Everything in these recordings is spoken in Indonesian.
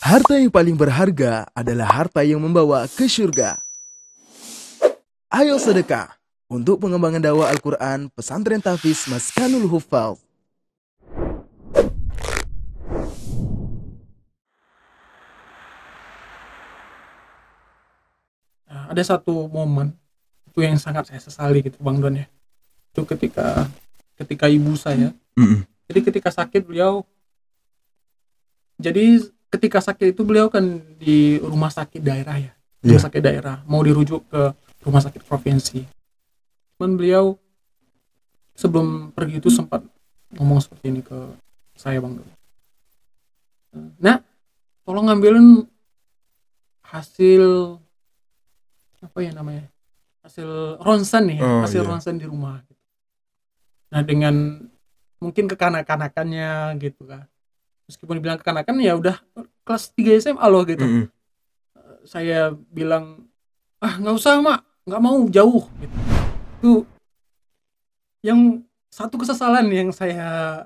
Harta yang paling berharga adalah harta yang membawa ke surga. Ayo sedekah untuk pengembangan dakwah Al-Quran Pesantren Tafiz Maskanul Hufal. Nah, ada satu momen itu yang sangat saya sesali gitu Bang Don ya. Itu ketika ketika ibu saya. Mm-mm. Jadi ketika sakit beliau jadi ketika sakit itu beliau kan di rumah sakit daerah ya. Rumah Iya. sakit daerah mau dirujuk ke rumah sakit provinsi. Cuman beliau sebelum pergi itu sempat ngomong seperti ini ke saya Bang. Nah, tolong ngambilin hasil apa ya namanya hasil ronsen nih ya, Oh, hasil iya. ronsen di rumah nah dengan mungkin kekanak-kanakannya gitu kan meskipun dibilang kekanakan ya udah kelas 3 SMA loh gitu. Mm-mm. saya bilang ah nggak usah mak. Nggak mau jauh. Gitu. Itu yang satu kesesalan yang saya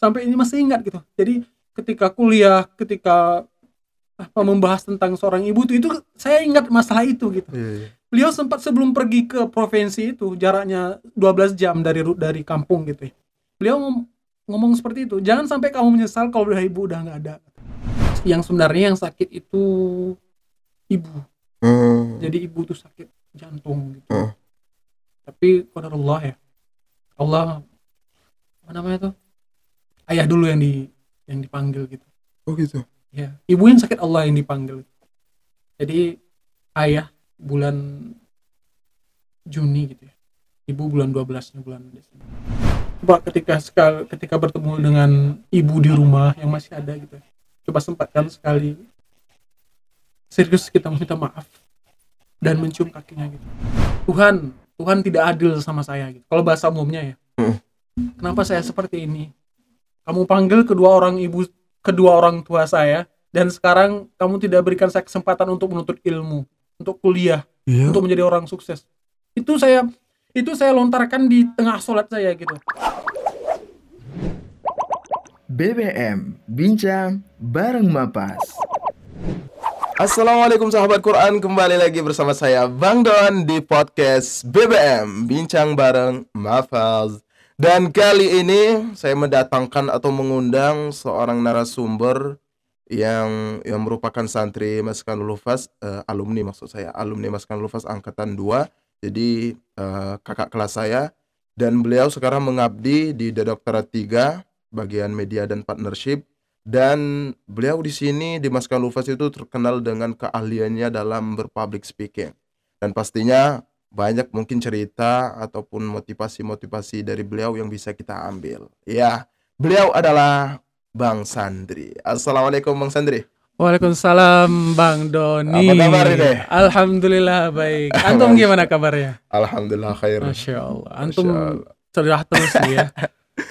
sampai ini masih ingat gitu. Jadi ketika kuliah ketika apa membahas tentang seorang ibu itu itu saya ingat masalah itu gitu. Iya, iya. beliau sempat sebelum pergi ke provinsi itu jaraknya 12 jam dari dari kampung gitu ya. Beliau ngomong seperti itu. Jangan sampai kamu menyesal kalau udah ibu udah nggak ada. Yang sebenarnya yang sakit itu ibu. Hmm. jadi ibu tuh sakit jantung gitu. Hmm. tapi Allah ya. Allah apa namanya tuh? Ayah dulu yang di yang dipanggil gitu. Oh gitu. ya ibu yang sakit Allah yang dipanggil. Jadi ayah bulan Juni gitu ya. Ibu bulan 12 nya bulan Desember coba ketika sekal ketika bertemu dengan ibu di rumah yang masih ada gitu coba sempatkan sekali serius kita minta maaf dan mencium kakinya gitu. Tuhan Tuhan tidak adil sama saya gitu. Kalau bahasa umumnya ya. Hmm. kenapa saya seperti ini? Kamu panggil kedua orang ibu kedua orang tua saya dan sekarang kamu tidak berikan saya kesempatan untuk menuntut ilmu untuk kuliah Iya. untuk menjadi orang sukses. Itu saya itu saya lontarkan di tengah sholat saya gitu BBM Bincang bareng Mapas. Assalamualaikum sahabat Quran, kembali lagi bersama saya Bang Don di podcast BBM Bincang bareng Mafaz. Dan kali ini saya mendatangkan atau mengundang seorang narasumber yang yang merupakan santri Maskanul Hufaz, eh, alumni maksud saya, alumni Maskanul Hufaz angkatan 2. Jadi eh, kakak kelas saya. Dan beliau sekarang mengabdi di Dedokterat 3 bagian media dan partnership. Dan beliau di sini di Maskan Lufas itu terkenal dengan keahliannya dalam berpublic speaking. Dan pastinya banyak mungkin cerita ataupun motivasi-motivasi dari beliau yang bisa kita ambil. Ya beliau adalah Bang Sandri. Assalamualaikum Bang Sandri Waalaikumsalam Bang Doni Apa kabar ini? Alhamdulillah baik Antum gimana kabarnya? Alhamdulillah khair Masya Allah Antum Masya Allah. cerah terus ya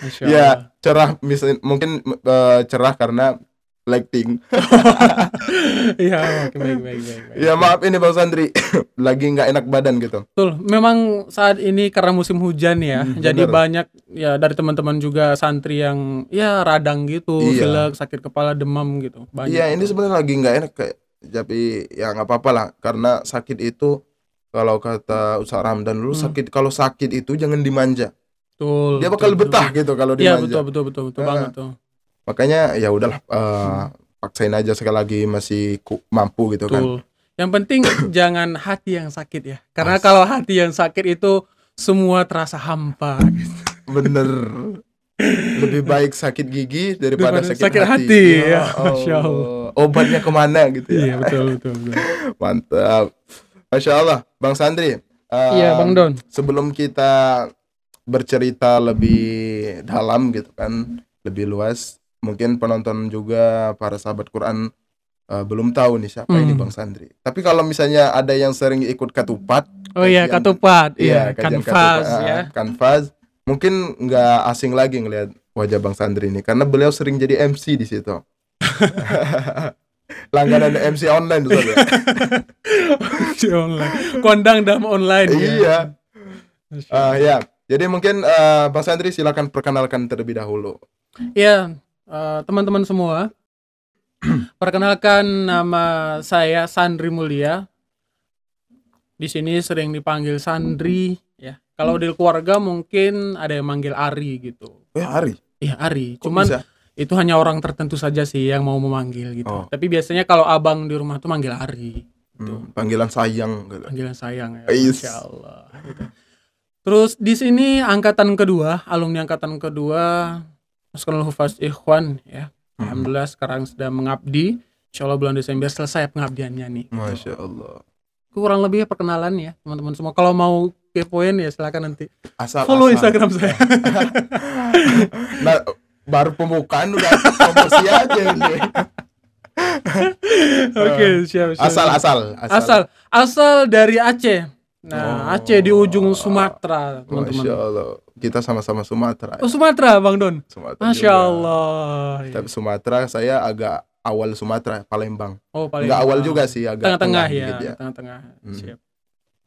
Masya ya Allah cerah mis- mungkin eh, cerah karena lighting Iya baik baik baik, baik. ya maaf ini Bang Sandri lagi nggak enak badan gitu Betul, memang saat ini karena musim hujan ya, Hmm, jadi bener. banyak ya dari teman-teman juga santri yang ya radang gitu, Iya. pilek, sakit kepala, demam gitu. Banyak. Iya ini sebenarnya lagi nggak enak kayak tapi ya nggak apa-apa lah karena sakit itu kalau kata Ustaz Ramdan dulu Hmm. sakit kalau sakit itu jangan dimanja betul. dia bakal betul, betah gitu kalau Iya dimanja betul betul betul betul Ah. banget tuh. Makanya ya udahlah eh, paksain aja sekali lagi masih ku- mampu gitu kan Betul. Yang penting jangan hati yang sakit ya, karena As- kalau hati yang sakit itu semua terasa hampa. Gitu. bener lebih baik sakit gigi daripada Daripada sakit, sakit hati, ya. Allah. Masya Allah. obatnya ke mana gitu ya Iya betul betul. betul. mantap Masya Allah Bang Sandri eh, Iya Bang Don. sebelum kita bercerita lebih dalam gitu kan lebih luas mungkin penonton juga para sahabat Quran eh, belum tahu nih siapa ini Hmm. Bang Sandri tapi kalau misalnya ada yang sering ikut katupat Oh iya katupat, iya kajian kanvas katupat, ya. ah, kanvas mungkin nggak asing lagi ngelihat wajah Bang Sandri ini karena beliau sering jadi MC di situ langganan MC online tuh ya. Di online. Kondang dalam online ya. iya Masya Ah, ya jadi mungkin eh, Bang Sandri silakan perkenalkan terlebih dahulu Ya, eh, teman-teman semua, Perkenalkan nama saya Sandri Mulia. Di sini sering dipanggil Sandri ya. Kalau di keluarga mungkin ada yang manggil Ari gitu. Eh Ari. Iya Ari. Kok Cuman bisa? itu hanya orang tertentu saja sih yang mau memanggil gitu. Oh. Tapi biasanya kalau abang di rumah tuh manggil Ari. Hmm, panggilan sayang gitu. Panggilan sayang ya. Ais. Masya Allah. gitu. Terus di sini angkatan kedua, alumni angkatan kedua Maskanul Hufaz Ikhwan ya. Hmm. Alhamdulillah sekarang sedang mengabdi. Insya Allah bulan Desember selesai pengabdiannya nih. Masya Allah. Kurang lebih perkenalan ya teman-teman semua. Kalau mau kepoin ya silakan nanti Asal follow asal. Instagram saya. Nah, baru pembukaan udah promosi aja ini. Oke, siap, siap. Asal asal asal asal dari Aceh. Nah, Oh. Aceh di ujung Sumatera, Masya teman-teman. Allah. Kita sama-sama Sumatera. Oh, Sumatera, Bang Don. Sumatera Masya juga. Allah. Tapi Sumatera saya agak awal Sumatera, Palembang. Oh, paling Enggak awal juga sih, agak tengah-tengah tengah ya, dikit ya. tengah-tengah. Hmm. Siap.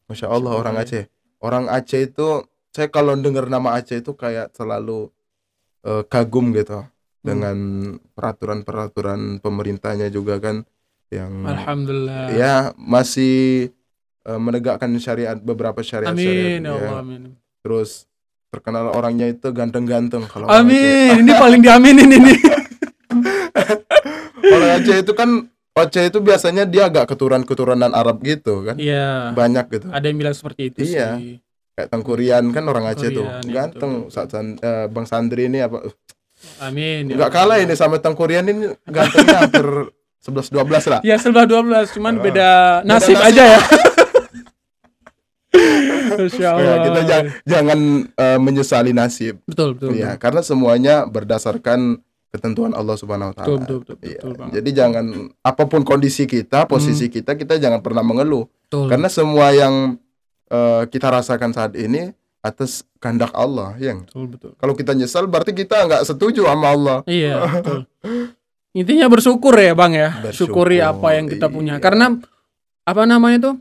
Masya Allah orang Boleh. Aceh. Orang Aceh itu saya kalau dengar nama Aceh itu kayak selalu eh, kagum gitu Hmm. dengan peraturan-peraturan pemerintahnya juga kan yang Alhamdulillah. ya masih eh, menegakkan syariat beberapa syariat Amin syariat ya ya. Allah, amin. Terus terkenal orangnya itu ganteng-ganteng kalau. Amin. Ini paling diaminin ini. Orang Aceh itu kan Aceh itu biasanya dia agak keturunan-keturunan Arab gitu kan. Iya. Banyak gitu. Ada yang bilang seperti itu Iya. sih. Kayak Tengkurian kan orang Aceh tuh. Iya, Ganteng saat San- eh, Bang Sandri ini apa Amin. ya Enggak Allah. kalah ini sama Tengkurian ini gantengnya hampir 11 12 lah. Ya sebelah 12 cuman Oh. beda nasib nasib. aja ya. Masya Allah. Ya, kita jangan, jangan eh, menyesali nasib. Betul, betul. Ya, karena semuanya berdasarkan ketentuan Allah Subhanahu wa Betul, taala. betul, betul, betul, Bang. Jadi jangan apa pun kondisi kita, posisi kita, kita jangan pernah mengeluh. Betul. Karena semua yang eh, kita rasakan saat ini atas kehendak Allah, yang betul, betul. kalau kita nyesal berarti kita nggak setuju sama Allah. Iya, betul. Intinya bersyukur ya, Bang ya. Bersyukur, Syukuri apa yang kita punya. iya. Karena apa namanya itu?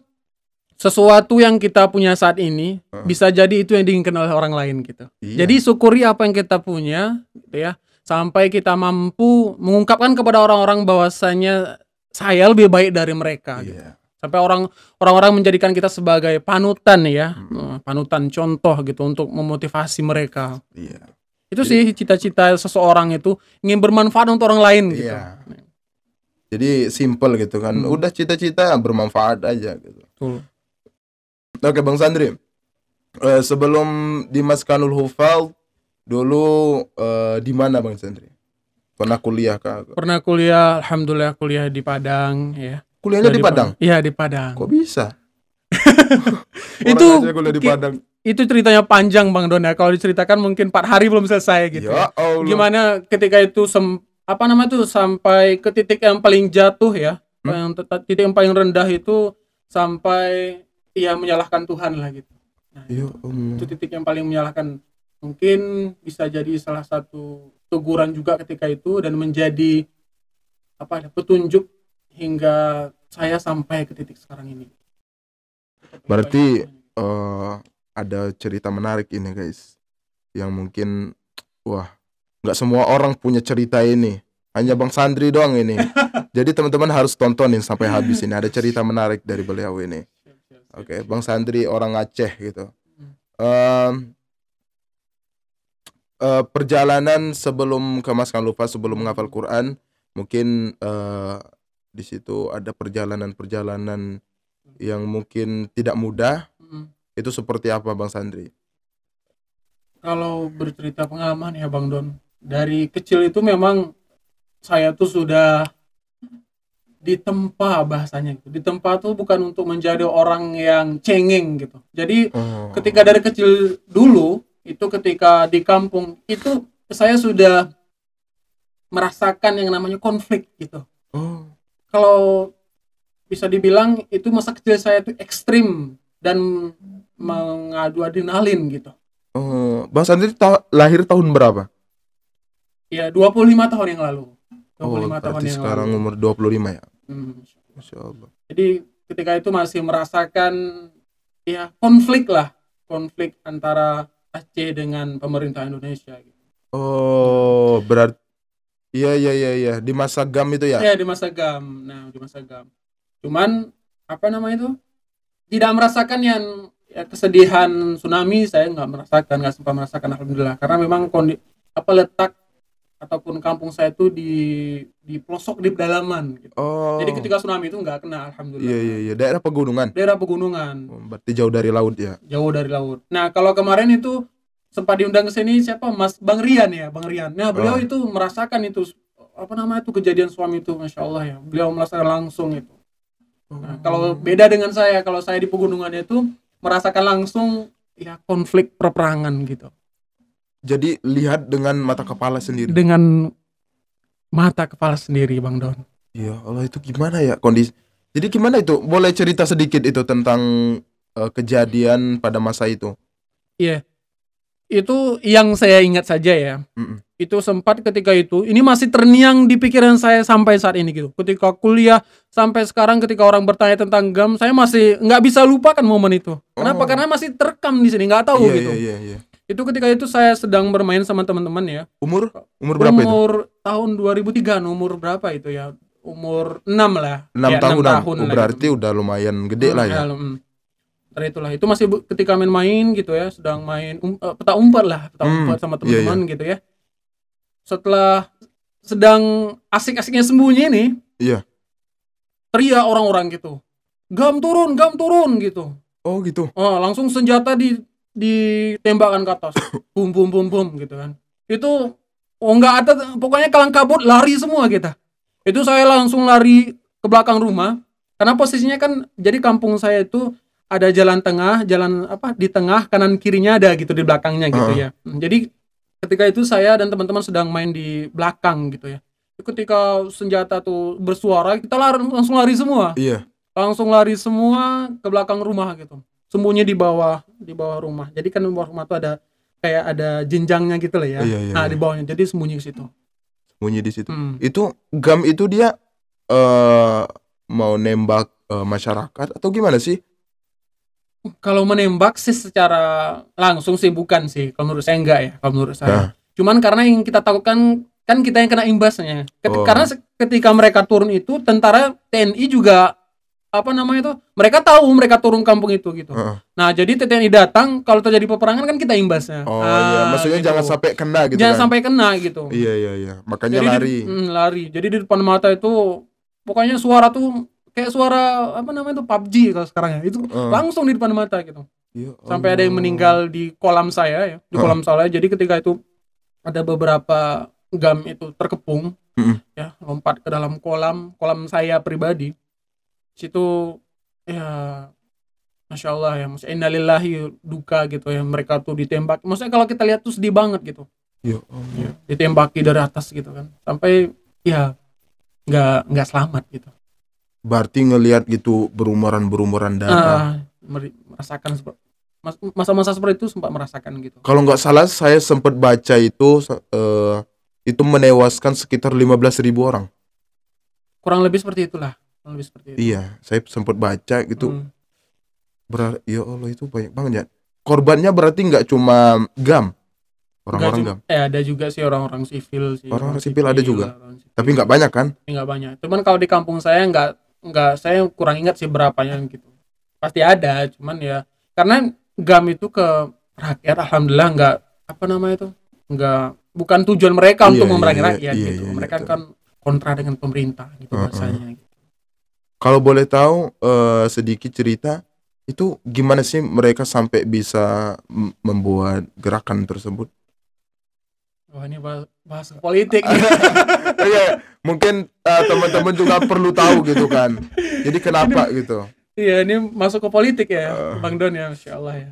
Sesuatu yang kita punya saat ini Heeh. bisa jadi itu yang diinginkan oleh orang lain gitu. Iya. Jadi syukuri apa yang kita punya gitu ya. Sampai kita mampu mengungkapkan kepada orang-orang bahwasanya saya lebih baik dari mereka gitu. Iya. Sampai orang orang-orang menjadikan kita sebagai panutan ya, Hmm. Eh, panutan contoh gitu untuk memotivasi mereka. Iya. Itu sih cita-cita seseorang itu ingin bermanfaat untuk orang lain gitu. Iya. Jadi simple gitu kan. Hmm. Udah cita-cita bermanfaat aja gitu. Betul. Oke Bang Sandri, Eh, sebelum di Maskanul Hufal dulu eh, di mana Bang Sandri? Pernah kuliah kah? Pernah kuliah, alhamdulillah kuliah di Padang ya. Kuliahnya di Kuliah Padang? Iya, di Padang. Kok bisa? Itu kuliah di Padang. Itu ceritanya panjang Bang Don ya. Kalau diceritakan mungkin 4 hari belum selesai gitu. Ya Allah. Gimana ketika itu sem apa namanya tuh sampai ke titik yang paling jatuh ya. Hmm? Yang titik yang paling rendah itu sampai ia menyalahkan Tuhan lah gitu. Nah, Ya Allah. itu titik yang paling menyalahkan mungkin bisa jadi salah satu teguran juga ketika itu dan menjadi apa ya, petunjuk hingga saya sampai ke titik sekarang ini. Berarti eh, ada cerita menarik ini guys, yang mungkin wah nggak semua orang punya cerita ini. Hanya Bang Sandri doang ini. Jadi teman-teman harus tontonin sampai habis ini. Ada cerita menarik dari beliau ini. Oke, Bang Sandri orang Aceh gitu. Em, eh, perjalanan sebelum ke Mas Lupa sebelum menghafal Quran, mungkin eh, di situ ada perjalanan-perjalanan yang mungkin tidak mudah. Mm. Itu seperti apa Bang Sandri? Kalau bercerita pengalaman ya Bang Don, dari kecil itu memang saya tuh sudah ditempa bahasanya gitu. Ditempa tuh bukan untuk menjadi orang yang cengeng gitu. Jadi Oh. ketika dari kecil dulu itu ketika di kampung itu saya sudah merasakan yang namanya konflik gitu. Oh. Kalau bisa dibilang itu masa kecil saya itu ekstrim dan mengadu adrenalin gitu. Oh, Bang Sandri ta- lahir tahun berapa? Ya 25 tahun yang lalu. 25 Oh, tahun yang sekarang lalu. umur 25 ya. Hmm. Masya Allah. Jadi ketika itu masih merasakan ya konflik lah, konflik antara Aceh dengan pemerintah Indonesia gitu. Oh, berarti Iya iya iya iya di masa GAM itu ya. Ya di masa GAM. Nah di masa GAM. Cuman apa namanya itu tidak merasakan yang ya, kesedihan tsunami saya nggak merasakan nggak sempat merasakan alhamdulillah karena memang kondi apa letak ataupun kampung saya itu di di pelosok di pedalaman gitu. Oh. Jadi ketika tsunami itu nggak kena alhamdulillah. Iya iya iya daerah pegunungan. Daerah pegunungan Oh, berarti jauh dari laut ya. jauh dari laut. Nah kalau kemarin itu sempat diundang ke sini siapa Mas Bang Rian ya Bang Rian. Nah beliau Oh. itu merasakan itu apa namanya itu kejadian suami itu masya Allah ya. Beliau merasakan langsung itu. Nah, kalau beda dengan saya, kalau saya di pegunungan itu merasakan langsung ya konflik perperangan gitu. Jadi lihat dengan mata kepala sendiri. Dengan mata kepala sendiri, Bang Don. Ya Allah itu gimana ya kondisi. Jadi gimana itu? Boleh cerita sedikit itu tentang eh, kejadian pada masa itu. Iya. Itu yang saya ingat saja ya. Mm-mm. Itu sempat ketika itu, ini masih terniang di pikiran saya sampai saat ini gitu. Ketika kuliah sampai sekarang ketika orang bertanya tentang GAM, saya masih nggak bisa lupakan momen itu. Kenapa? Oh. Karena masih terekam di sini, nggak tahu iya, gitu. iya iya iya. Itu ketika itu saya sedang bermain sama teman-teman ya. Umur umur berapa itu? umur tahun 2003 umur berapa itu ya umur 6 lah 6 Ya, tahun, enam Oh, lah berarti gitu. udah lumayan gede lah ya. mm. Dari itulah itu masih ketika main-main gitu ya sedang main um, eh, peta umpet lah peta Hmm, umpet sama iya, teman-teman gitu ya setelah sedang asik-asiknya sembunyi nih Iya. teriak orang-orang gitu gam turun gam turun gitu Oh gitu. Oh, langsung senjata di ditembakkan ke atas. bum bum bum bum gitu kan. Itu oh nggak ada pokoknya kalang kabut lari semua kita. Itu saya langsung lari ke belakang rumah karena posisinya kan jadi kampung saya itu ada jalan tengah, jalan apa di tengah kanan kirinya ada gitu di belakangnya gitu Heeh. ya. Jadi ketika itu saya dan teman-teman sedang main di belakang gitu ya. Ketika senjata tuh bersuara, kita lari, langsung lari semua Iya. langsung lari semua ke belakang rumah gitu sembunyi di bawah di bawah rumah jadi kan di bawah rumah tuh ada kayak ada jenjangnya gitu lah ya Iya, iya, nah iya. di bawahnya jadi sembunyi ke situ Sembunyi di situ. Hmm. Itu GAM itu dia eh mau nembak eh, masyarakat atau gimana sih? kalau menembak sih secara langsung sih bukan sih kalau menurut saya enggak ya kalau menurut saya Nah. cuman karena yang kita takutkan kan kita yang kena imbasnya Oh. karena ketika mereka turun itu tentara TNI juga apa namanya itu mereka tahu mereka turun kampung itu gitu Heeh. nah jadi TNI datang kalau terjadi peperangan kan kita imbasnya Oh Ah, iya, maksudnya gitu. jangan sampai kena gitu jangan kan. sampai kena gitu Iya iya iya. Makanya jadi di- lari. mm, lari jadi di depan mata itu pokoknya suara tuh kayak suara apa namanya tuh PUBG kalau sekarang ya itu Eh. langsung di depan mata gitu Ya sampai ada yang meninggal di kolam saya ya di kolam saya jadi ketika itu ada beberapa gam itu terkepung Mm-mm. ya lompat ke dalam kolam kolam saya pribadi situ ya masya Allah ya maksudnya innalillahi duka gitu ya mereka tuh ditembak maksudnya kalau kita lihat tuh sedih banget gitu Ya Allah. ya, ditembaki dari atas gitu kan sampai ya nggak nggak selamat gitu Berarti ngelihat gitu berumuran-berumuran darah. Ah, meri- merasakan masa-masa seperti itu sempat merasakan gitu Kalau nggak salah saya sempat baca itu eh, itu menewaskan sekitar 15.000 orang. kurang lebih seperti itulah lebih seperti itu Iya, saya sempat baca gitu. Hmm. Berarti ya Allah itu banyak banget ya. Korbannya berarti nggak cuma GAM. Orang-orang GAM. eh ada juga sih orang-orang sivil sih Orang-orang sipil ada juga? orang sipil. Tapi nggak banyak kan? Nggak banyak cuman kalau di kampung saya nggak nggak saya kurang ingat sih berapanya gitu pasti ada cuman ya karena gam itu ke rakyat alhamdulillah nggak apa namanya itu nggak bukan tujuan mereka Iya, untuk iya, memerangi iya, rakyat iya, gitu iya, mereka kan kontra dengan pemerintah gitu Heeh. bahasanya gitu. Kalau boleh tahu eh, sedikit cerita itu gimana sih mereka sampai bisa membuat gerakan tersebut? wah ini bahas, bahas politik Iya, mungkin eh, teman-teman juga perlu tahu gitu kan. Jadi kenapa gitu? Iya, ini masuk ke politik ya, Eh. Bang Don ya, Masya Allah ya.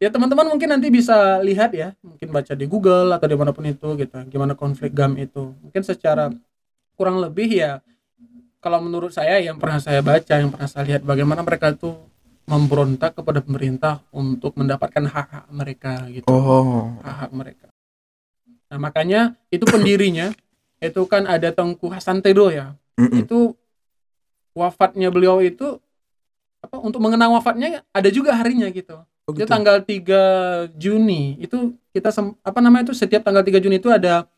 Ya teman-teman mungkin nanti bisa lihat ya, mungkin baca di Google atau di mana pun itu gitu, gimana konflik GAM itu. Mungkin secara kurang lebih ya, kalau menurut saya yang pernah saya baca, yang pernah saya lihat bagaimana mereka itu memberontak kepada pemerintah untuk mendapatkan hak-hak mereka gitu, Oh, hak-hak mereka. Nah makanya itu pendirinya, itu kan ada Tengku Hasan Tedo ya, mm-mm. itu wafatnya beliau itu apa untuk mengenang wafatnya ada juga harinya gitu. Oh, Itu gitu. tanggal 3 Juni. Itu kita apa namanya itu setiap tanggal 3 Juni itu ada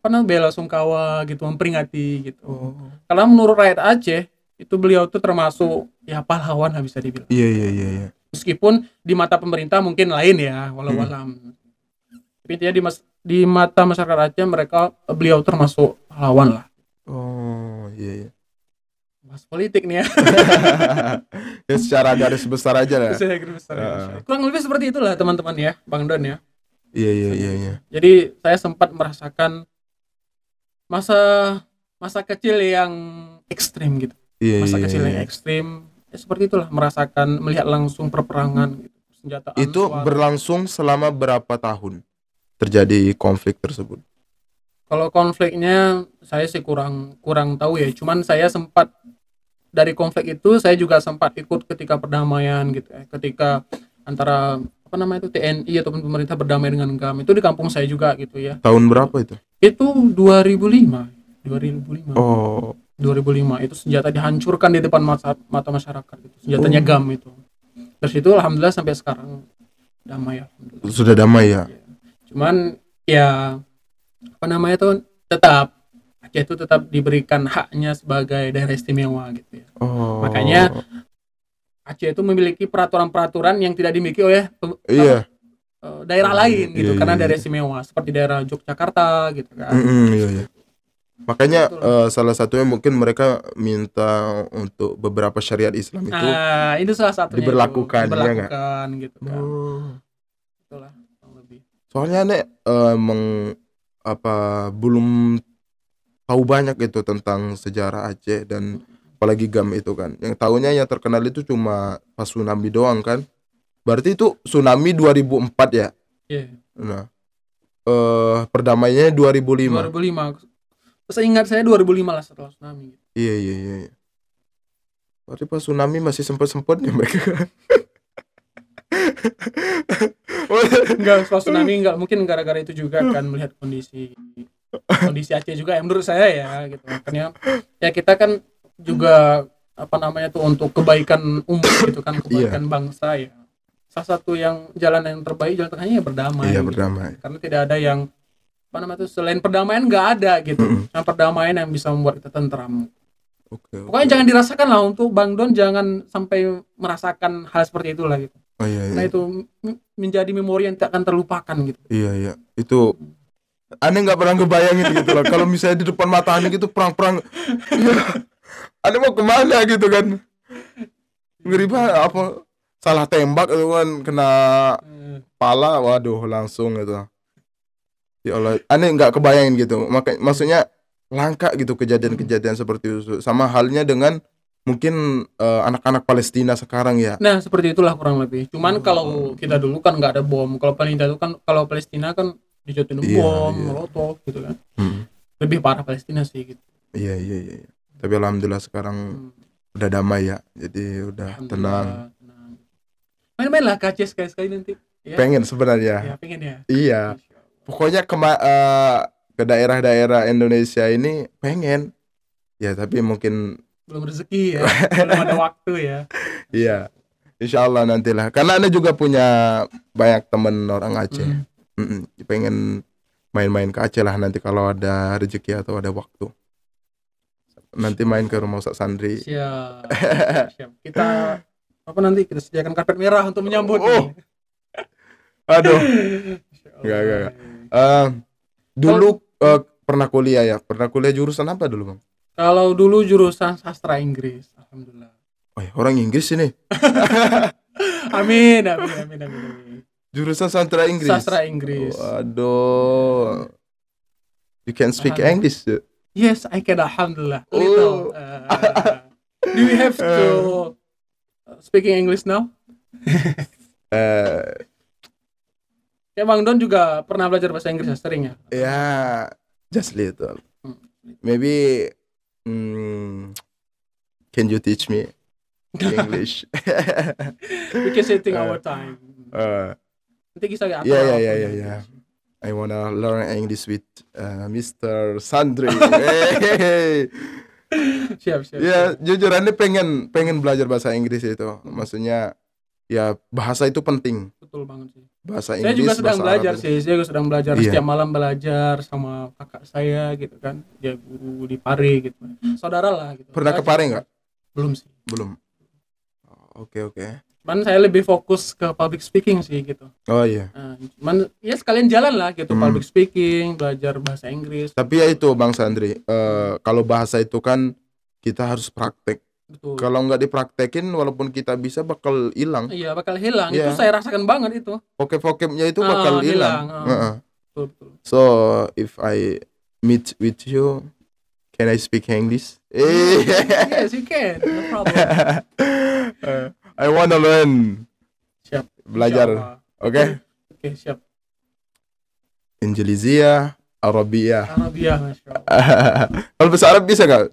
pernah bela sungkawa gitu memperingati gitu Oh. karena menurut rakyat Aceh itu beliau tuh termasuk ya pahlawan bisa dibilang Iya iya iya iya. meskipun di mata pemerintah mungkin lain ya walau Hmm. alam tapi intinya di mas- di mata masyarakat Aceh mereka beliau termasuk pahlawan lah Oh iya iya. mas politik nih ya ya secara garis besar aja lah. Saya kira besar ya. Heeh. kurang lebih seperti itulah teman-teman ya Bang Don ya Iya iya iya iya. jadi saya sempat merasakan masa masa kecil yang ekstrim gitu Iya masa iya. kecil yang iya. ekstrim ya seperti itulah merasakan melihat langsung perperangan gitu senjata Itu berlangsung selama berapa tahun terjadi konflik tersebut? kalau konfliknya saya sih kurang kurang tahu ya cuman saya sempat dari konflik itu saya juga sempat ikut ketika perdamaian gitu ya ketika antara apa namanya itu TNI ataupun pemerintah berdamai dengan GAM itu di kampung saya juga gitu ya Tahun berapa itu? itu 2005 2005 Oh. 2005 itu senjata dihancurkan di depan mata, mata masyarakat gitu. senjatanya Oh. GAM itu dari situ alhamdulillah sampai sekarang damai alhamdulillah Sudah damai ya? cuman ya apa namanya tuh tetap Aceh itu tetap diberikan haknya sebagai daerah istimewa gitu ya Oh. Makanya- Aceh itu memiliki peraturan-peraturan yang tidak dimiliki oleh Iya. eh, daerah Oh, lain gitu iya, karena iya, daerah iya. istimewa seperti daerah Yogyakarta gitu kan Mm-mm, iya iya. Makanya Betul. eh, salah satunya mungkin mereka minta untuk beberapa syariat Islam itu. nah itu salah satunya itu, diberlakukan, nggak? diberlakukan gitu kan Oh. itulah lebih Soalnya nek emang apa belum tahu banyak itu tentang sejarah Aceh dan apalagi GAM itu kan. Yang tahunya yang terkenal itu cuma pas tsunami doang kan. Berarti itu tsunami 2004 ya. Iya. Nah. Eh perdamaiannya 2005. 2005 seingat saya 2005 lah setelah tsunami. Iya iya iya. iya. Berarti pas tsunami masih sempat-sempatnya mereka kan. enggak setelah tsunami enggak mungkin gara-gara itu juga kan melihat kondisi kondisi Aceh juga ya menurut saya ya gitu makanya ya kita kan juga apa namanya tuh untuk kebaikan umat gitu kan kebaikan bangsa ya salah satu yang jalan yang terbaik jalan tengahnya ya berdamai Iya gitu. berdamai. karena tidak ada yang apa namanya tuh selain perdamaian nggak ada gitu Mm-mm. yang perdamaian yang bisa membuat kita tentram Oke. oke. pokoknya jangan dirasakan lah untuk Bang Don jangan sampai merasakan hal seperti itulah gitu Oh iya nah iya. itu menjadi memori yang tidak akan terlupakan gitu Iya iya. Itu aneh nggak pernah ngebayangin gitu loh. Kalau misalnya di depan mata aneh gitu perang-perang. Iya. Aneh mau ke mana gitu kan. Ngeri banget apa salah tembak itu kan kena pala waduh langsung gitu. Ya Allah, aneh nggak kebayangin gitu. Maka maksudnya langka gitu kejadian-kejadian seperti itu. Sama halnya dengan mungkin eh, anak-anak Palestina sekarang ya. Nah seperti itulah kurang lebih. Cuman Oh. kalau kita dulu kan nggak ada bom. Kalau Palestina itu kan kalau Palestina kan dijatuhin Iya, bom, iya. molotov gitu kan. Hmm. Lebih parah Palestina sih gitu. Iya iya iya. iya. Tapi alhamdulillah sekarang Hmm. udah damai ya. Jadi udah tenang. Main-main lah ke Aceh sekali-sekali nanti. Ya, Pengen sebenarnya. ya pengen ya. Iya. Pokoknya kema eh, ke daerah-daerah Indonesia ini pengen. Ya tapi mungkin Belum rezeki ya, belum ada waktu ya. iya. Insya Allah nantilah. Karena anda juga punya banyak temen orang Aceh. Hmm. Mm-mm. Pengen main-main ke Aceh lah nanti kalau ada rezeki atau ada waktu. Nanti main ke rumah Ustaz Sandri. Siap. Siap. Kita apa nanti kita sediakan karpet merah untuk menyambut. Oh. nih. Aduh. Enggak, enggak, enggak. Eh, dulu eh, pernah kuliah ya. Pernah kuliah jurusan apa dulu, Bang? Kalau dulu jurusan sastra Inggris, alhamdulillah. Oh, orang Inggris ini. Amin, amin, amin, amin. amin. Jurusan sastra Inggris. Sastra Inggris. Waduh. You can speak. English. Ya? Yes, I can alhamdulillah. Oh. Little. Uh, do we have to uh, speaking English now? Eh, Ya Bang Don juga pernah belajar bahasa Inggris ya, sering ya? ya, just little. Hmm. Maybe mm, can you teach me English? We can setting Uh, our time. uh, Nanti kita ya. yeah, yeah, yeah, yeah, yeah. I wanna learn English with uh, Mr. Sandri. Hey. Siap, siap. Ya, siap. jujur Anda pengen pengen belajar bahasa Inggris itu. Maksudnya ya bahasa itu penting. Betul banget sih. bahasa saya Inggris juga sedang belajar Arab. sih saya juga sedang belajar Iya. setiap malam belajar sama kakak saya gitu kan dia guru di Pare gitu saudara lah gitu pernah ke. Pare nggak belum sih belum Oh, oke oke cuman saya lebih fokus ke public speaking sih gitu. Oh iya. Nah, cuman ya sekalian jalan lah gitu. Hmm. public speaking belajar bahasa Inggris. Tapi ya itu bang Sandri eh, kalau bahasa itu kan kita harus praktek. Betul. Kalau nggak dipraktekin walaupun kita bisa bakal hilang. Iya bakal hilang. Iya. itu saya rasakan banget itu. Vocab-vocabnya itu Ah, bakal hilang, hilang. ah. Heeh. betul betul. So if I meet with you can I speak English? Eh. yes you can. No problem wanna learn. Siap. Belajar. Oke? Oke siap. Injilizia Arabia Arabia masya Allah. Kalau bahasa Arab bisa gak?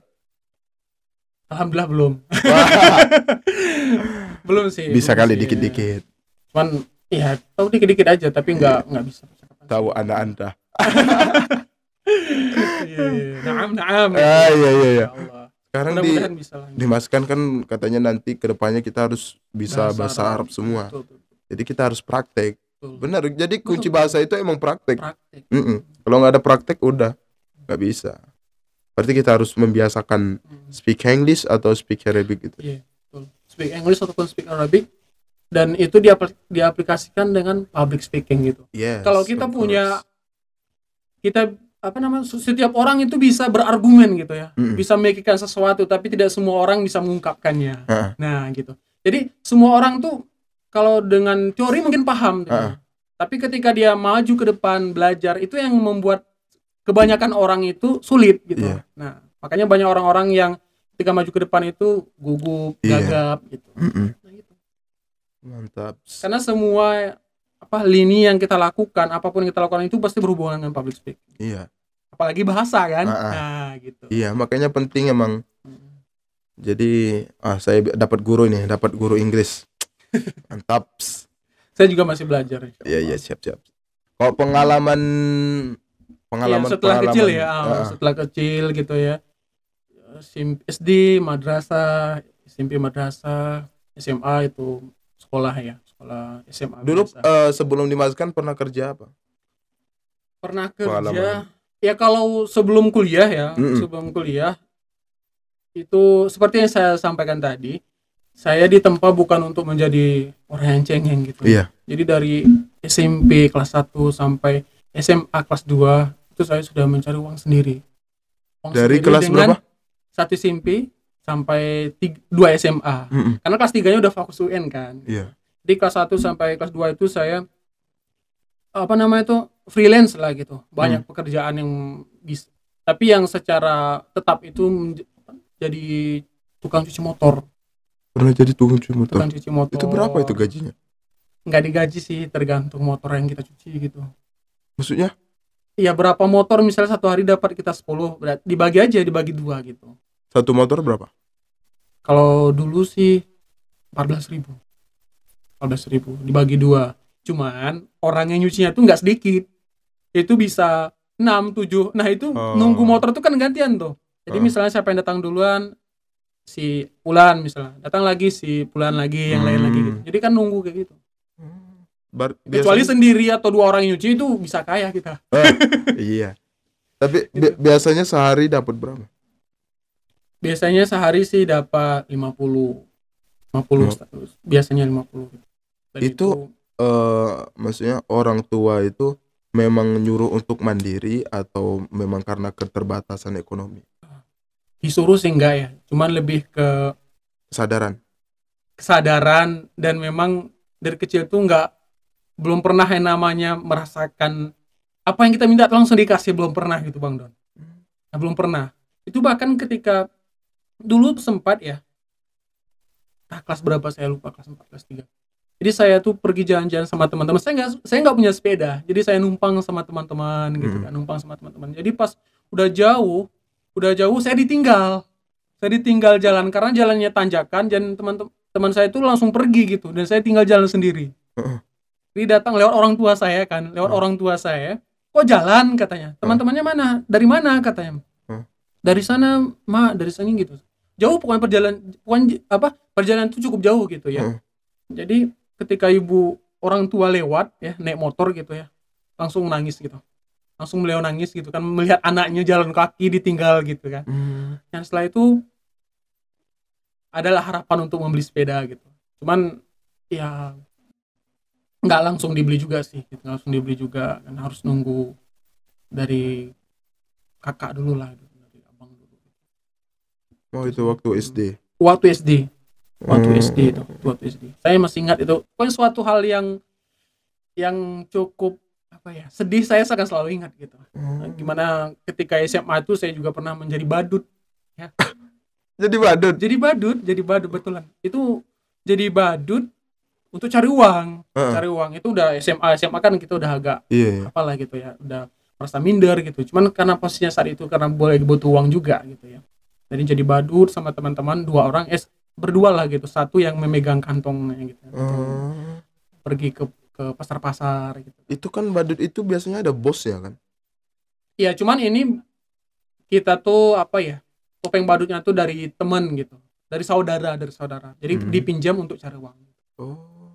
alhamdulillah belum. Belum sih bisa belum kali dikit-dikit. Cuman ya tahu dikit-dikit aja tapi nggak nggak bisa. Tahu anda-anda Iya, iya. Naam, naam. Ah, iya, iya, iya. Sekarang di dimaskan kan katanya nanti ke depannya kita harus bisa bahasa, Arab semua Betul, betul, jadi kita harus praktek betul. benar jadi kunci Betul. bahasa itu emang praktek Praktek. Mm-mm. kalau nggak ada praktek udah nggak bisa berarti kita harus membiasakan Hmm. speak English atau speak Arabic gitu Iya, betul. Speak English ataupun speak Arabic dan itu diapl- diaplikasikan dengan public speaking gitu. yes Kalau kita punya course. kita apa namanya setiap orang itu bisa berargumen gitu ya. Mm-mm. Bisa memikirkan sesuatu tapi tidak semua orang bisa mengungkapkannya. Heeh. Nah, gitu. Jadi semua orang tuh kalau dengan teori mungkin paham gitu. Heeh. Tapi ketika dia maju ke depan belajar itu yang membuat kebanyakan orang itu sulit gitu. Iya. Nah, makanya banyak orang-orang yang ketika maju ke depan itu gugup, Iya. gagap gitu. Mm-mm. Nah, gitu. mantap Karena semua apa lini yang kita lakukan, apa pun yang kita lakukan itu pasti berhubungan dengan public speaking. iya Apalagi bahasa kan. Ah. Nah, gitu. iya makanya penting emang Hmm. jadi ah saya dapat guru ini dapat guru Inggris mantap Saya juga masih belajar. iya iya siap siap kalau pengalaman pengalaman setelah pengalaman, kecil ya, ah, setelah kecil gitu ya. SD, madrasah, SMP madrasah, SMA itu sekolah ya, sekolah SMA. dulu biasa. eh, sebelum dimasukkan pernah kerja apa pernah kerja pengalaman. ya kalau sebelum kuliah ya, Mm-mm. sebelum kuliah itu seperti yang saya sampaikan tadi, saya ditempa bukan untuk menjadi orang yang cengeng gitu. Iya. Jadi dari SMP kelas 1 sampai SMA kelas 2 itu saya sudah mencari uang sendiri. Uang Dari sendiri kelas berapa? Satu SMP sampai 2 SMA. Mm-mm. Karena kelas 3-nya udah fokus UN kan. Iya. Di kelas 1 sampai kelas 2 itu saya apa namanya itu freelance lah gitu. Banyak Hmm. pekerjaan yang bisa tapi yang secara tetap itu jadi tukang cuci motor, Pernah jadi tukang cuci motor. tukang cuci motor. Itu berapa itu gajinya? Nggak digaji sih, tergantung motor yang kita cuci gitu. Maksudnya? Iya berapa motor misalnya satu hari dapat kita 10 berarti dibagi aja dibagi dua gitu. Satu motor berapa? Kalau dulu sih 14.000 ribu 14 ribu dibagi dua cuman orang yang nyucinya tuh nggak sedikit itu bisa 6, 7 nah itu Oh. nunggu motor tuh kan gantian tuh jadi Oh. misalnya siapa yang datang duluan si Pulan misalnya datang lagi si Pulan lagi yang lain Hmm. lagi gitu jadi kan nunggu kayak gitu Bar- kecuali biasanya- sendiri atau dua orang yang nyuci itu bisa kaya kita Iya. Tapi bi- Gitu. biasanya sehari dapat berapa? biasanya sehari sih dapat 50 50 Hmm. biasanya 50 gitu. Dan Itu- Eh, maksudnya orang tua itu memang nyuruh untuk mandiri atau memang karena keterbatasan ekonomi? disuruh sih enggak ya cuman lebih ke Kesadaran. kesadaran dan memang dari kecil tuh nggak belum pernah yang namanya merasakan apa yang kita minta langsung dikasih belum pernah gitu bang Don Nah, belum pernah itu bahkan ketika dulu sempat ya ah, kelas berapa saya lupa kelas 4 kelas 3 jadi saya tuh pergi jalan-jalan sama teman-teman. Saya nggak saya nggak punya sepeda. Jadi saya numpang sama teman-teman gitu Hmm. kan numpang sama teman-teman. Jadi pas udah jauh udah jauh saya ditinggal. Saya ditinggal jalan karena jalannya tanjakan dan teman-teman teman saya itu langsung pergi gitu dan saya tinggal jalan sendiri. Heeh. jadi datang lewat orang tua saya kan lewat Hmm. orang tua saya. Kok jalan? katanya. Teman-temannya mana? Dari mana? katanya. Hmm. dari sana ma dari sana gitu. Jauh pokoknya perjalanan pokoknya apa perjalanan itu cukup jauh gitu ya. Hmm. jadi ketika ibu orang tua lewat ya naik motor gitu ya langsung nangis gitu langsung beliau nangis gitu kan melihat anaknya jalan kaki ditinggal gitu kan Hmm. dan setelah itu adalah harapan untuk membeli sepeda gitu cuman ya nggak langsung dibeli juga sih gitu. nggak langsung dibeli juga kan harus nunggu dari kakak dulu lah gitu. dari abang dulu Oh itu waktu SD. waktu SD waktu Hmm. SD itu waktu SD saya masih ingat itu pokoknya suatu hal yang yang cukup apa ya sedih saya akan selalu ingat gitu Hmm. gimana ketika SMA itu saya juga pernah menjadi badut Jadi badut. jadi badut jadi badut betulan itu jadi badut untuk cari uang Heeh. cari uang itu udah SMA SMA kan kita udah agak Iya. iya. apalah gitu ya udah merasa minder gitu cuman karena posisinya saat itu karena boleh butuh uang juga gitu ya jadi jadi badut sama teman-teman dua orang es berdua lah gitu satu yang memegang kantongnya gitu Oh. pergi ke ke pasar-pasar gitu Itu kan badut itu biasanya ada bos ya kan? ya cuman ini kita tuh apa ya topeng badutnya tuh dari temen gitu dari saudara dari saudara jadi Hmm. dipinjam untuk cari uang Oh.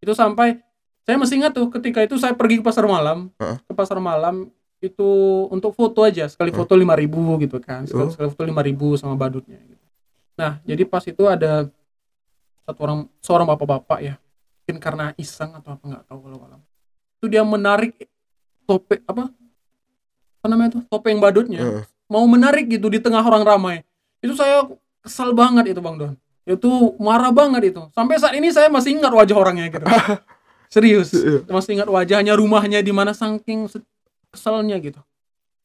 itu sampai saya masih ingat tuh ketika itu saya pergi ke pasar malam Heeh. ke pasar malam itu untuk foto aja sekali foto lima ribu gitu kan sekali, Oh. sekali foto lima ribu sama badutnya gitu. Nah jadi pas itu ada satu orang seorang bapak-bapak ya mungkin karena iseng atau apa nggak tahu kalau malam. Itu dia menarik topeng apa? Apa namanya tuh topeng badutnya. Heeh. mau menarik gitu di tengah orang ramai. Itu saya kesal banget itu bang Don. Itu marah banget itu. Sampai saat ini saya masih ingat wajah orangnya gitu. Serius. Iya. masih ingat wajahnya rumahnya di mana saking se- keselnya gitu.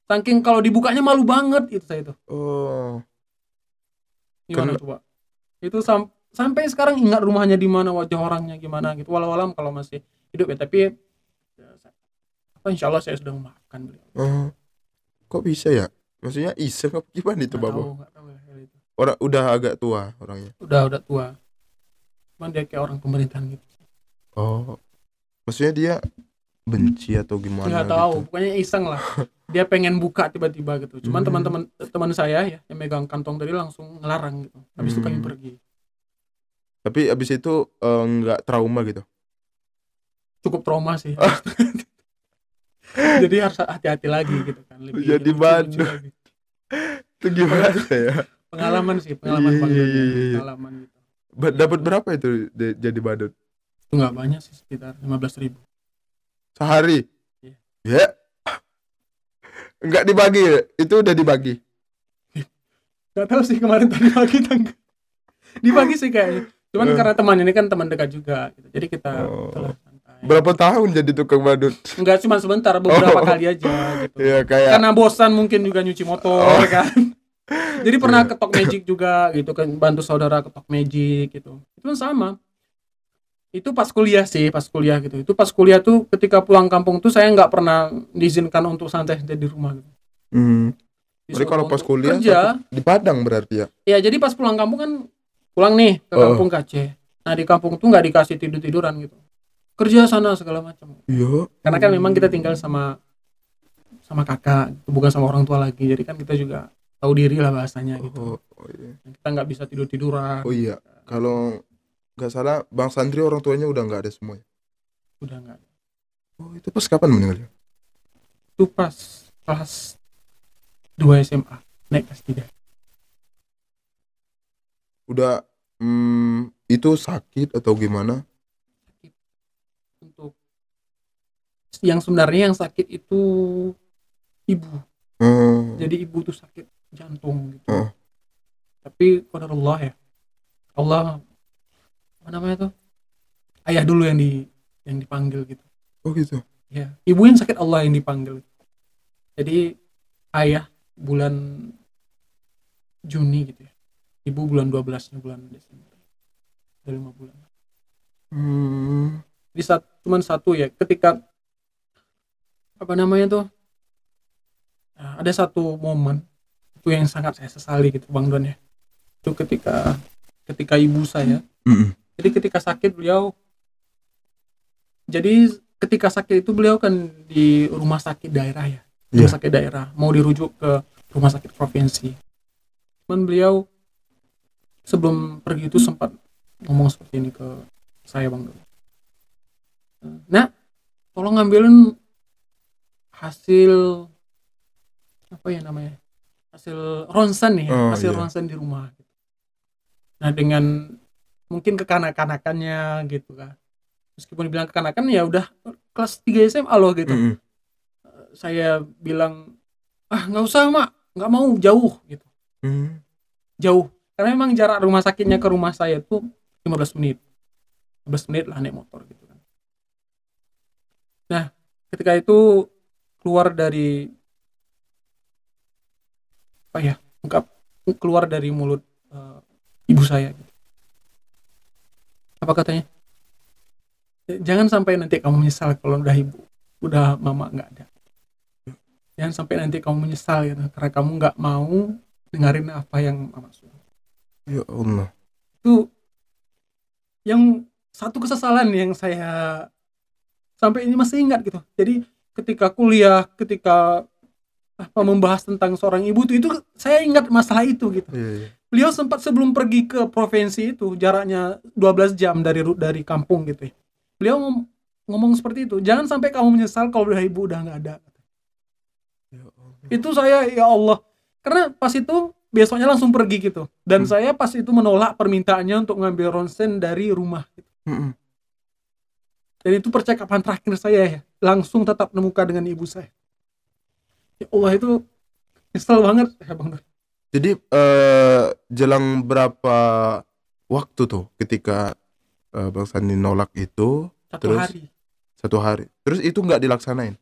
Saking kalau dibukanya malu banget itu saya itu. Oh. Gimana Ken- coba itu sam- sampai sekarang ingat rumahnya di mana wajah orangnya gimana gitu walau alam kalau masih hidup ya tapi ya, saya- apa insya Allah saya sudah memaafkan beliau Oh. Kok bisa ya? Maksudnya iseng apa gimana itu bapak? tahu nggak tahu ya itu. Orang udah agak tua orangnya. udah udah tua cuman dia kayak orang pemerintahan gitu Oh. Maksudnya dia benci atau gimana nggak tahu gitu? pokoknya iseng lah dia pengen buka tiba-tiba gitu cuman Hmm. teman-teman teman saya ya yang megang kantong tadi langsung ngelarang gitu habis itu kami Hmm. pergi Tapi abis itu eh, nggak trauma gitu. cukup trauma sih jadi harus hati-hati lagi gitu kan lebih Jadi lagi. Itu gimana ya? pengalaman sih pengalaman ya. iya, iya. pengalaman gitu Dapat berapa itu jadi badut? itu nggak banyak sih sekitar 15.000 ribu Sehari? Iya. Ya. Nggak dibagi, ya? itu udah dibagi. nggak tahu sih kemarin tadi pagi dibagi sih kayaknya cuman Eh. karena teman ini kan teman dekat juga gitu. jadi kita Oh. santai. Berapa tahun jadi tukang badut? nggak cuma sebentar beberapa Oh. kali aja gitu Ya kayak karena bosan mungkin juga nyuci motor Oh. kan jadi pernah ketok magic juga gitu kan bantu saudara ketok magic gitu itu kan sama itu pas kuliah sih pas kuliah gitu itu pas kuliah tuh ketika pulang kampung tuh saya nggak pernah diizinkan untuk santai di rumah gitu Hmm. Jadi kalau pas kuliah kerja di Padang berarti ya? ya jadi pas pulang kampung kan pulang nih ke Oh. kampung Aceh nah di kampung tuh nggak dikasih tidur tiduran gitu kerja sana segala macam Iya. karena kan memang kita tinggal sama sama kakak bukan sama orang tua lagi jadi kan kita juga tahu diri lah bahasanya gitu Oh, oh iya. kita nggak bisa tidur tiduran Oh iya. Kalau nggak salah Bang Sandri orang tuanya udah nggak ada semua. ya? udah nggak Oh itu pas kapan meninggalnya? itu pas kelas 2 SMA naik kelas 3 Udah hmm, itu sakit atau gimana? untuk yang sebenarnya yang sakit itu ibu Hmm. jadi ibu tuh sakit jantung gitu Oh. tapi Allah ya Allah apa namanya tuh? Ayah dulu yang di yang dipanggil gitu. Oh gitu. ya ibu yang sakit Allah yang dipanggil. Jadi ayah bulan Juni gitu ya. Ibu bulan 12 nya bulan Desember. Ada lima bulan. Hmm. di saat cuman satu ya ketika apa namanya tuh nah, ada satu momen itu yang sangat saya sesali gitu bang Don ya. Itu ketika ketika ibu saya Mm-mm. Jadi ketika sakit beliau jadi ketika sakit itu beliau kan di rumah sakit daerah ya rumah Iya. sakit daerah. Mau dirujuk ke rumah sakit provinsi. Cuman beliau sebelum pergi itu sempat ngomong seperti ini ke saya bang. Nah tolong ngambilin hasil apa ya namanya? Hasil ronsen nih ya, Oh, hasil iya. ronsen di rumah. Nah dengan mungkin kekanak-kanakannya gitu kan. Meskipun dibilang kekanakan ya udah kelas 3 SMA loh gitu. Mm-mm. saya bilang ah nggak usah mak. Nggak mau jauh gitu. Mm. jauh. Karena memang jarak rumah sakitnya ke rumah saya tuh 15 menit. 15 menit lah naik motor gitu kan. Nah ketika itu keluar dari apa ya ungkap keluar dari mulut eh, ibu saya. gitu. Apa katanya? "Eh, jangan sampai nanti kamu menyesal kalau udah ibu udah mama nggak ada. Jangan sampai nanti kamu menyesal gitu karena kamu nggak mau dengerin apa yang mama suruh. Ya Allah. itu yang satu kesesalan yang saya sampai ini masih ingat gitu. Jadi ketika kuliah ketika apa membahas tentang seorang ibu itu itu saya ingat masalah itu gitu. Iya, iya. Beliau sempat sebelum pergi ke provinsi itu jaraknya 12 jam dari dari kampung gitu ya beliau ngom- ngomong seperti itu jangan sampai kamu menyesal kalau udah ibu udah nggak ada Ya Allah. itu saya ya Allah karena pas itu besoknya langsung pergi gitu dan Hmm. saya pas itu menolak permintaannya untuk ngambil ronsen dari rumah gitu. Mm-mm. dan itu percakapan terakhir saya ya langsung tetap menemukan dengan ibu saya ya Allah itu nyesel banget ya bang Nur. Jadi eh, jelang berapa waktu tuh ketika eh, Bang Sandi nolak itu satu Terus? hari satu hari. Terus itu nggak dilaksanain?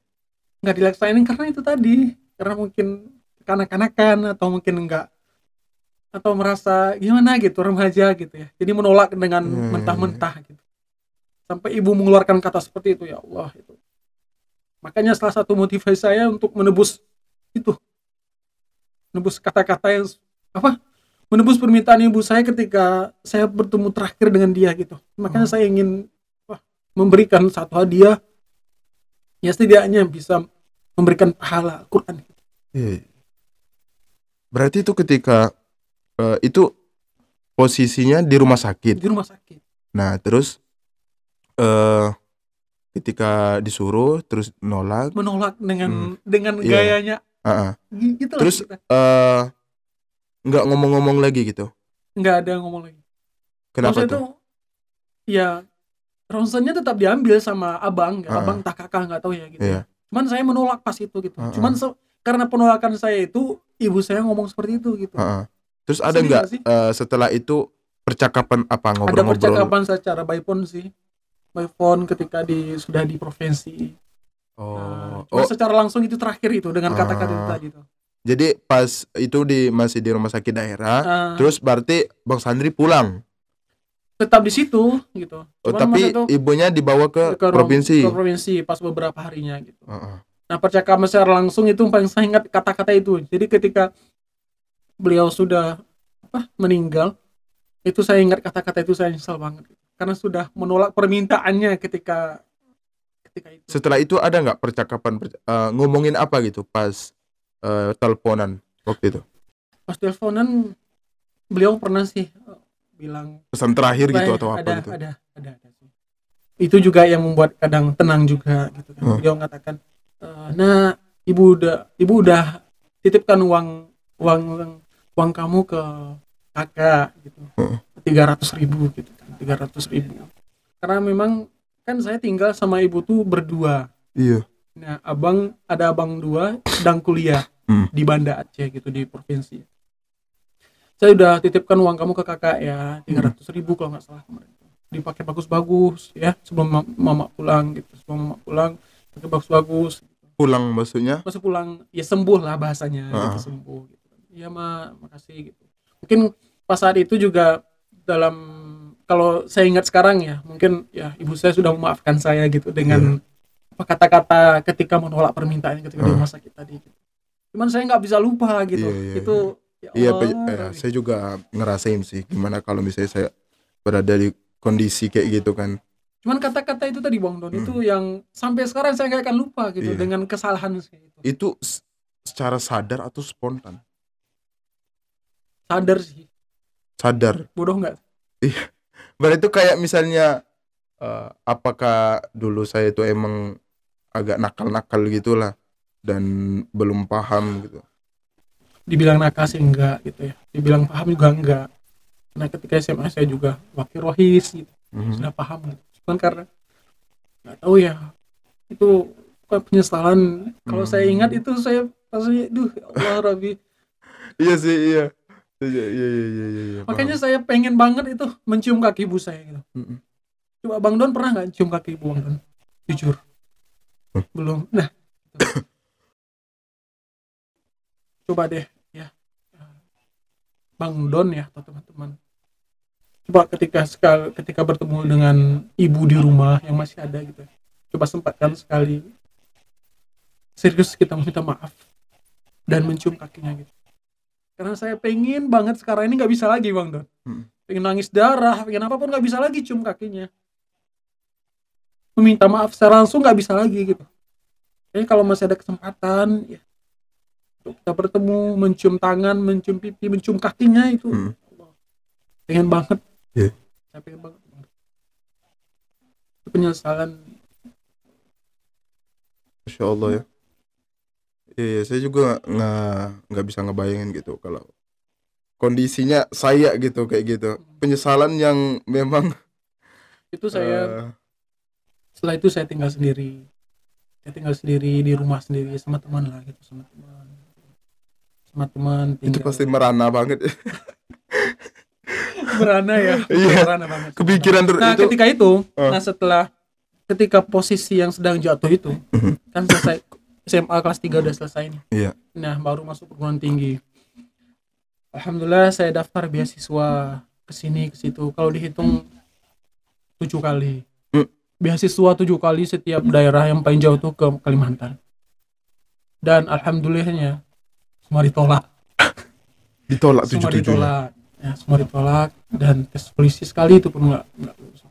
nggak dilaksanain karena itu tadi karena mungkin kanak-kanakan atau mungkin enggak atau merasa gimana gitu remaja gitu ya jadi menolak dengan Hmm. mentah-mentah gitu sampai ibu mengeluarkan kata seperti itu ya Allah itu makanya salah satu motivasi saya untuk menebus itu menebus kata-kata yang apa menebus permintaan ibu saya ketika saya bertemu terakhir dengan dia gitu makanya Oh. saya ingin wah, memberikan satu hadiah ya setidaknya bisa memberikan pahala Quran Iya. iya. Berarti itu ketika eh, itu posisinya di rumah sakit. di rumah sakit Nah, terus eh ketika disuruh terus nolak, menolak dengan Hmm. dengan Iya. gayanya ah, ah. gitu Terus- lah kita. eh nggak ngomong-ngomong lagi gitu. nggak ada ngomong lagi Kenapa Maksudnya tuh? tuh ya ronsennya tetap diambil sama abang ya, Ah. abang tak kakak nggak tahu ya gitu Iya. cuman saya menolak pas itu gitu Ah, cuman se- karena penolakan saya itu ibu saya ngomong seperti itu gitu Ah, ah. Terus ada nggak eh, setelah itu percakapan apa ada ngobrol-ngobrol? percakapan secara by phone sih by phone ketika di sudah di provinsi Oh, Nah, oh, secara langsung itu terakhir itu dengan kata-kata itu Ah. tadi tuh jadi pas itu di masih di rumah sakit daerah, Ah, terus berarti Bang Sandri pulang. tetap di situ gitu Oh, tapi tuh ibunya dibawa ke, ke provinsi. ke provinsi pas beberapa harinya gitu Ah, ah. Nah, percakapan secara langsung itu paling saya ingat kata-kata itu. Jadi ketika beliau sudah apa meninggal, itu saya ingat kata-kata itu saya nyesal banget karena sudah menolak permintaannya ketika ketika itu. Setelah itu ada nggak percakapan perc- eh, ngomongin apa gitu pas eh, teleponan waktu itu? Pas teleponan beliau pernah sih eh, bilang Pesan terakhir gitu "Bay, atau apa ada, gitu? Ada, ada, ada. Itu juga yang membuat kadang tenang juga gitu kan. Hmm. Beliau mengatakan, "Eh, "Nah, ibu udah ibu udah titipkan uang uang uang, uang kamu ke kakak gitu. Hmm. tiga ratus ribu gitu kan, tiga ratus ribu. Karena memang kan saya tinggal sama ibu tuh berdua. Iya. Nah, abang ada abang dua sedang kuliah Hmm. di Banda Aceh gitu di provinsi. Saya udah titipkan uang kamu ke kakak ya, tiga ratus ribu kalau nggak salah kemarin. Dipakai bagus-bagus ya sebelum ma- mama pulang gitu. Sebelum mama pulang pakai bagus-bagus. Pulang maksudnya? Pas pulang ya sembuh lah bahasanya Ah. gitu sembuh gitu. Iya ma, makasih gitu. Mungkin pas saat itu juga dalam kalau saya ingat sekarang ya mungkin ya ibu saya sudah memaafkan saya gitu dengan apa kata-kata ketika menolak permintaan ketika di Ah. rumah sakit tadi gitu. cuman saya nggak bisa lupa gitu Iya, iya, itu ya Iya, Allah, pe- eh, saya juga ngerasain sih gimana kalau misalnya saya berada di kondisi kayak gitu kan. cuman kata-kata itu tadi bang Don Hmm. itu yang sampai sekarang saya nggak akan lupa gitu Iya. dengan kesalahan saya itu Itu secara sadar atau spontan? sadar sih Sadar. bodoh nggak Berarti itu kayak misalnya eh, apakah dulu saya itu emang agak nakal-nakal gitulah dan belum paham gitu. dibilang nakal sih enggak gitu ya dibilang paham juga enggak karena ketika SMA saya juga wakil rohis gitu Mhm. sudah paham gitu cuman karena nggak tahu ya itu bukan penyesalan kalau saya Hmm. ingat itu saya pasti duh ya Allah Rabbi Iya sih, iya. Iya, iya, iya, iya, iya, iya, makanya paham. saya pengen banget itu mencium kaki ibu saya gitu. Mm-mm. coba Bang Don pernah nggak cium kaki ibu Bang Don? Jujur. Hmm. belum. Nah gitu. coba deh ya. Bang Don ya atau teman-teman. Coba ketika sekal ketika bertemu dengan ibu di rumah yang masih ada gitu. Coba sempatkan sekali. Serius kita minta maaf. Dan mencium kakinya gitu karena saya pengen banget sekarang ini nggak bisa lagi bang Don Hmm. pengen nangis darah pengen apa pun nggak bisa lagi cium kakinya meminta maaf secara langsung nggak bisa lagi gitu jadi kalau masih ada kesempatan ya untuk kita bertemu mencium tangan mencium pipi mencium kakinya itu Hmm. pengen banget Iya. saya pengen banget Itu penyesalan Masya Allah ya. Iya, saya juga nggak nggak bisa ngebayangin gitu kalau kondisinya saya gitu kayak gitu. Penyesalan yang memang itu saya eh, setelah itu saya tinggal sendiri saya tinggal sendiri di rumah sendiri sama teman lah gitu sama teman sama teman itu pasti merana banget. merana ya Iya. merana banget Kepikiran ter- nah itu. ketika itu Oh. nah setelah ketika posisi yang sedang jatuh itu Mhm. kan selesai SMA kelas 3 udah selesai nih. Iya. nah baru masuk perguruan tinggi. Alhamdulillah saya daftar beasiswa ke sini ke situ. Kalau dihitung tujuh kali. Hmm. beasiswa tujuh kali setiap daerah yang paling jauh tuh ke Kalimantan. Dan alhamdulillahnya semua ditolak. Ditolak tujuh tujuh. ditolak. Ya semua ditolak. Dan tes polisi sekali itu pun nggak nggak lulus.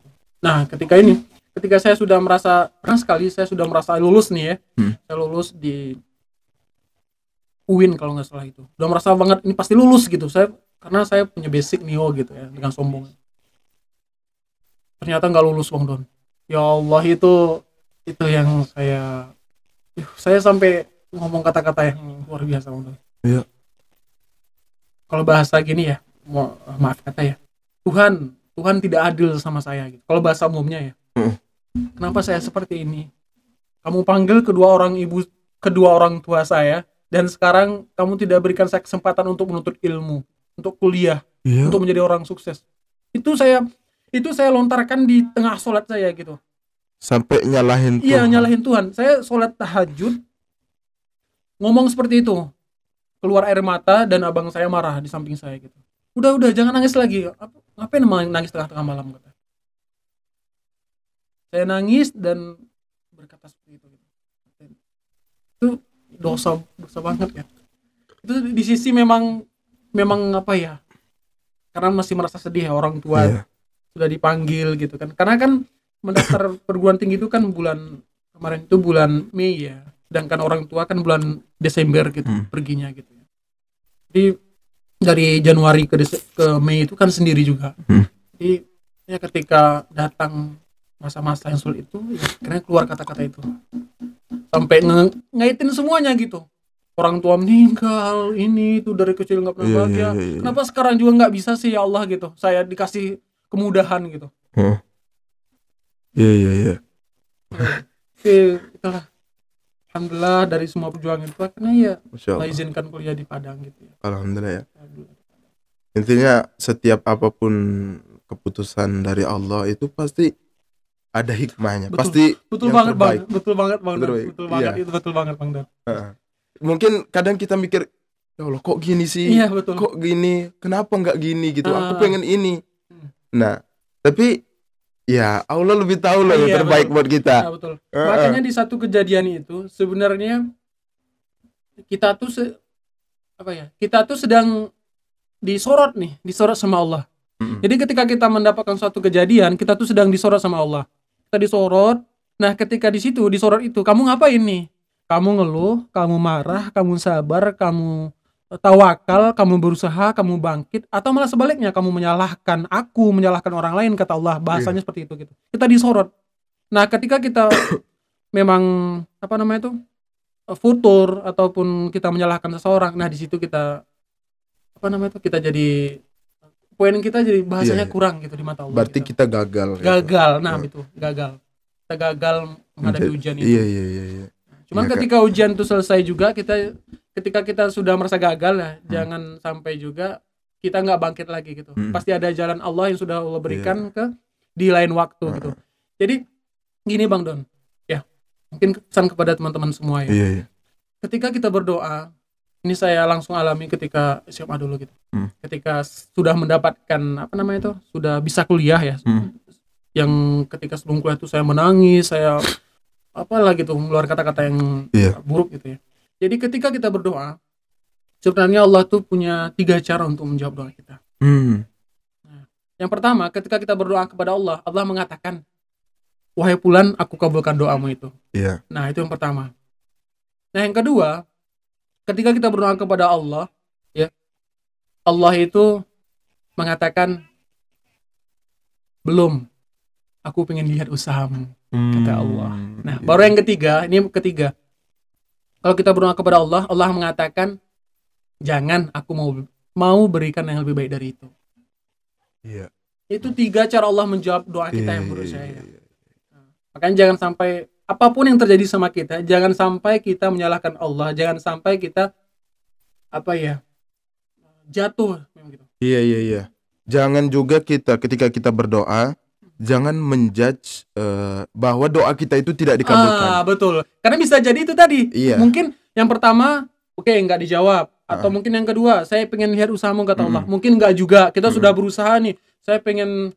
Nah ketika ini ketika saya sudah merasa pernah sekali saya sudah merasa lulus nih ya. Hmm. saya lulus di UIN kalau nggak salah itu. Udah merasa banget ini pasti lulus gitu. Saya karena saya punya basic neo gitu ya dengan sombong. Ternyata nggak lulus bang Don. Ya Allah itu itu yang saya saya sampai ngomong kata-kata yang luar biasa bang Don. Iya. kalau bahasa gini ya maaf kata ya Tuhan Tuhan tidak adil sama saya gitu. Kalau bahasa umumnya ya. Mm. Kenapa saya seperti ini? Kamu panggil kedua orang ibu kedua orang tua saya dan sekarang kamu tidak berikan saya kesempatan untuk menuntut ilmu untuk kuliah Iya. untuk menjadi orang sukses. Itu saya itu saya lontarkan di tengah sholat saya gitu. Sampai nyalahin iya Tuhan. nyalahin Tuhan. Saya sholat tahajud ngomong seperti itu. Keluar air mata dan abang saya marah di samping saya gitu. Udah udah jangan nangis lagi. Apa- ngapain nangis tengah-tengah malam kata saya nangis dan berkata seperti itu gitu. itu dosa dosa banget ya itu di sisi memang memang apa ya karena masih merasa sedih ya orang tua Iya. sudah dipanggil gitu kan karena kan mendaftar perguruan tinggi itu kan bulan kemarin itu bulan Mei ya sedangkan orang tua kan bulan Desember gitu Hmm. perginya gitu ya jadi dari Januari ke Dese- ke Mei itu kan sendiri juga Hmm. jadi ya ketika datang masa-masa yang sulit itu ya akhirnya keluar kata-kata itu sampai nge- ngaitin semuanya gitu orang tua meninggal ini itu dari kecil nggak pernah Iya, bahagia iya, iya, iya. kenapa sekarang juga nggak bisa sih ya Allah gitu saya dikasih kemudahan gitu Heeh. Iya, iya, iya. Itulah Alhamdulillah dari semua perjuangan itu akhirnya ya Allah Allah. izinkan kuliah di Padang gitu ya Alhamdulillah ya. Alhamdulillah. Intinya setiap apa pun keputusan dari Allah itu pasti ada hikmahnya. Betul. Pasti betul yang banget bang terbaik. betul banget bang Dan. Terbaik. betul banget Iya. itu betul banget bang Dan Heeh. Mungkin kadang kita mikir, ya Allah kok gini sih? iya betul Kok gini? Kenapa nggak gini gitu? Aku Ah. pengen ini. Hmm. Nah, tapi ya Allah lebih tahu lah yang Iya, terbaik betul. buat kita. Nah, betul Heeh. makanya di satu kejadian itu sebenarnya kita tuh se- apa ya kita tuh sedang disorot nih disorot sama Allah. Jadi ketika kita mendapatkan suatu kejadian, kita tuh sedang disorot sama Allah. Kita disorot. Nah, ketika di situ disorot itu, kamu ngapain nih? Kamu ngeluh, kamu marah, kamu sabar, kamu tawakal, kamu berusaha, kamu bangkit, atau malah sebaliknya kamu menyalahkan aku, menyalahkan orang lain kata Allah bahasanya Iya. seperti itu gitu. Kita disorot. Nah, ketika kita memang apa namanya itu eh, futur ataupun kita menyalahkan seseorang, nah di situ kita apa namanya itu kita jadi poin kita jadi bahasanya Iya, iya. kurang gitu di mata Allah. Berarti gitu. kita gagal. gitu. gagal, nah Hmm. itu gagal. Kita gagal menghadapi Menjadi- ujian itu. Iya iya iya. iya. Cuman Iya, Kak. ketika ujian itu selesai juga kita ketika kita sudah merasa gagal ya, Hmm. jangan sampai juga kita nggak bangkit lagi gitu. Hmm. Pasti ada jalan Allah yang sudah Allah berikan Iya. ke di lain waktu Hmm. gitu. Jadi gini Bang Don, ya mungkin pesan kepada teman-teman semua ya. Iya iya. Ketika kita berdoa, ini saya langsung alami ketika SMA dulu gitu. Hmm. Ketika sudah mendapatkan apa namanya itu, sudah bisa kuliah ya. Hmm. Yang ketika sebelum kuliah itu saya menangis, saya apa lagi tuh mengeluarkan kata-kata yang Iya. buruk gitu ya. Jadi ketika kita berdoa, sebenarnya Allah tuh punya tiga cara untuk menjawab doa kita. Hmm. Yang pertama, ketika kita berdoa kepada Allah, Allah mengatakan, Wahai Fulan, aku kabulkan doamu itu. Iya. Nah, itu yang pertama. Nah, yang kedua, ketika kita berdoa kepada Allah, ya, Allah itu mengatakan, belum, aku pengen lihat usahamu. Kata Allah. Nah, Iya. baru yang ketiga, ini ketiga. Kalau kita berdoa kepada Allah, Allah mengatakan, jangan aku mau mau berikan yang lebih baik dari itu. Iya. Itu tiga cara Allah menjawab doa kita Iya, yang menurut iya, saya. iya, iya. Makanya jangan sampai apa pun yang terjadi sama kita, jangan sampai kita menyalahkan Allah, jangan sampai kita apa ya jatuh gitu. Iya iya iya. Jangan juga kita ketika kita berdoa jangan menjudge eh, bahwa doa kita itu tidak dikabulkan. Ah, betul. Karena bisa jadi itu tadi. Iya. Mungkin yang pertama, oke nggak dijawab. Atau Ah. mungkin yang kedua, saya pengen lihat usahamu kata Allah. Mm-mm. Mungkin nggak juga. Kita Mm-mm. sudah berusaha nih. Saya pengen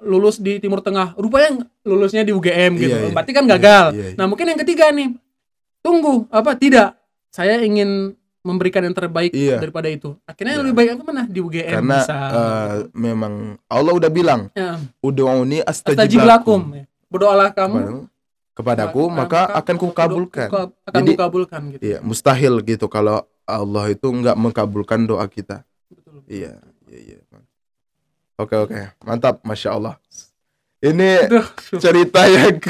lulus di Timur Tengah. Rupanya lulusnya di UGM gitu. Iya, iya. Berarti kan gagal. Iya, iya. Nah, mungkin yang ketiga nih. Tunggu, apa tidak? Saya ingin memberikan yang terbaik Iya. daripada itu. Akhirnya yang Iya. lebih baik itu mana? Di UGM Karena bisa. eh, memang Allah udah bilang ya. ud'uni Astajib lakum. Ya. Berdoalah kamu Kepada- Kepadaku Nah, maka akan kukabulkan. kuka- akan Jadi- kukabulkan gitu. Iya, mustahil gitu kalau Allah itu nggak mengkabulkan doa kita. Betul. Iya, iya, iya. Oke, oke. Mantap, Masya Allah. Ini Aduh, cerita yang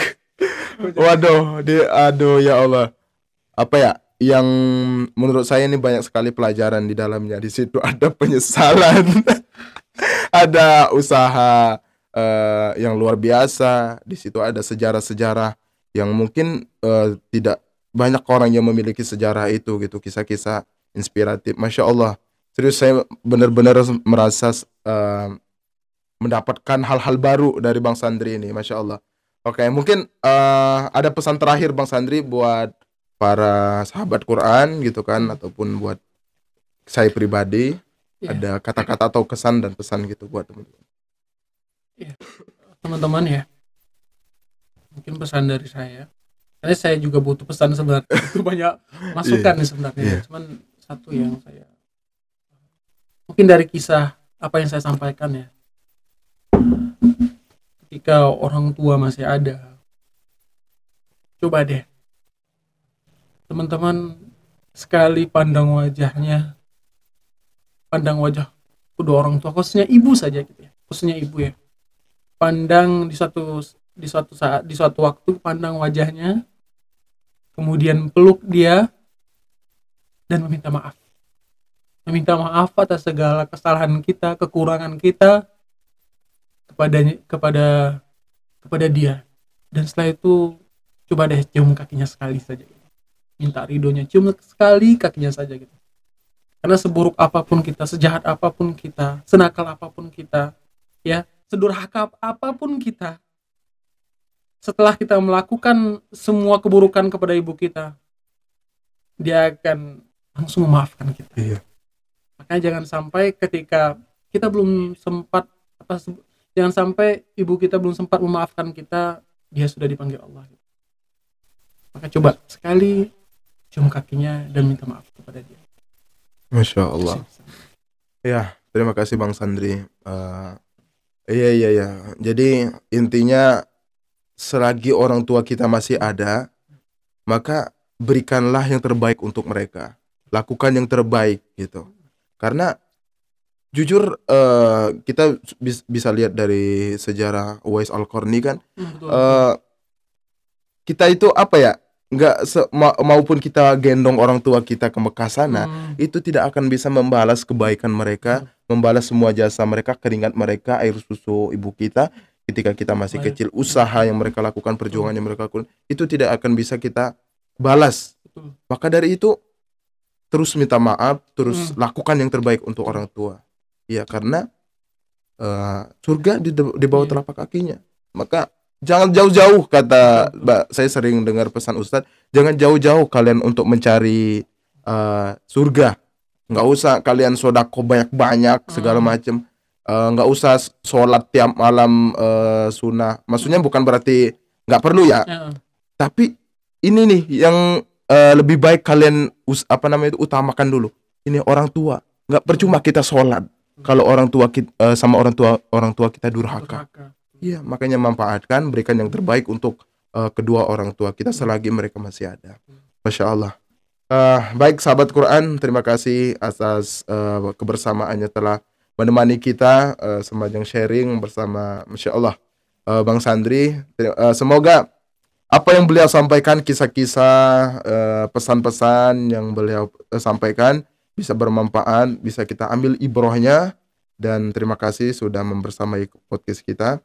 waduh, di aduh ya Allah. Apa ya? Yang menurut saya ini banyak sekali pelajaran di dalamnya. Di situ ada penyesalan. ada usaha eh, yang luar biasa. Di situ ada sejarah-sejarah yang mungkin eh, tidak banyak orang yang memiliki sejarah itu gitu, kisah-kisah inspiratif. Masya Allah. Serius saya benar-benar merasa eh, mendapatkan hal-hal baru dari Bang Sandri ini, masya Allah. Oke, mungkin eh, ada pesan terakhir Bang Sandri buat para sahabat Quran gitu kan, ataupun buat saya pribadi. Iya. Ada kata-kata atau kesan dan pesan gitu buat teman-teman. teman-teman ya mungkin pesan dari saya karena saya juga butuh pesan sebenarnya itu banyak masukan nih sebenarnya Iya. cuman satu yang saya mungkin dari kisah apa yang saya sampaikan ya ketika orang tua masih ada coba deh teman-teman sekali pandang wajahnya pandang wajah kedua orang tua khususnya ibu saja gitu ya khususnya ibu ya. Pandang di suatu di suatu saat di suatu waktu pandang wajahnya kemudian peluk dia dan meminta maaf. Meminta maaf atas segala kesalahan kita kekurangan kita kepada kepada kepada dia. Dan setelah itu coba deh cium kakinya sekali saja. Minta ridhonya cium sekali kakinya saja gitu. Karena seburuk apa pun kita sejahat apa pun kita senakal apa pun kita ya sedurhaka apa pun kita setelah kita melakukan semua keburukan kepada ibu kita dia akan langsung memaafkan kita. Iya. makanya jangan sampai ketika kita belum sempat apa jangan sampai ibu kita belum sempat memaafkan kita dia sudah dipanggil Allah maka coba sekali cium kakinya dan minta maaf kepada dia Masya Allah. Ya, terima kasih Bang Sandri. Eh, iya iya iya. Jadi intinya selagi orang tua kita masih ada, maka berikanlah yang terbaik untuk mereka. lakukan yang terbaik gitu karena jujur eh, kita bis- bisa lihat dari sejarah Uwais Al-Qarni kan Hmm, betul. eh, kita itu apa ya nggak se- ma- maupun kita gendong orang tua kita ke Mekah sana Hmm, itu tidak akan bisa membalas kebaikan mereka, membalas semua jasa mereka, keringat mereka, air susu ibu kita ketika kita masih Baik. kecil, usaha yang mereka lakukan, perjuangan yang mereka lakukan, itu tidak akan bisa kita balas. betul. Maka dari itu terus minta maaf, terus Hmm. lakukan yang terbaik untuk orang tua. Ya karena eh, surga di, di bawah Iya. telapak kakinya. Maka jangan jauh-jauh kata Mbak, saya sering dengar pesan Ustadz, jangan jauh-jauh kalian untuk mencari eh, surga. Nggak usah kalian sodako banyak-banyak segala Hmm. macam. Eh, nggak usah sholat tiap malam eh, sunnah. Maksudnya bukan berarti nggak perlu ya, tapi ini nih yang eh, lebih baik kalian us- apa namanya itu utamakan dulu. Ini orang tua. Nggak percuma kita sholat kalau orang tua kita sama orang tua orang tua kita durhaka. Iya, makanya manfaatkan, berikan yang terbaik untuk eh, kedua orang tua kita selagi mereka masih ada. Masya Allah. Eh, baik sahabat Quran, terima kasih atas eh, kebersamaannya telah menemani kita eh, semacam sharing bersama Masya Allah eh, Bang Sandri. Ter- eh, semoga apa yang beliau sampaikan, kisah-kisah, eh, pesan-pesan yang beliau eh, sampaikan bisa bermanfaat, bisa kita ambil ibrohnya dan terima kasih sudah membersamai podcast kita.